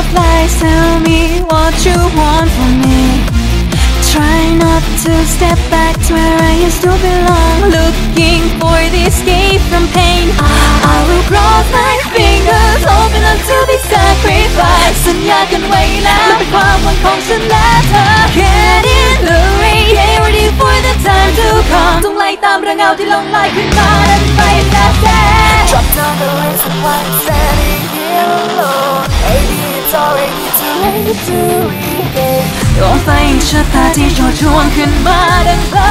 of lies Tell me what you want from me Try not to step back to where I used to belong Looking for the escape from pain I will cross my fingers Hoping not to be sacrificed สัญญากันไว้แล้วและเป็นความหวังของฉันและเธอ Get in the rain Get ready for the time to come จงไล่ตามเรื่องเงาที่ลงลอยขึ้นมาดันไปแท้แท้ Drop down the reason why I'm standing here alone ดวงไฟชะตาที่โชดช่วงขึ้นมาดังเพลิง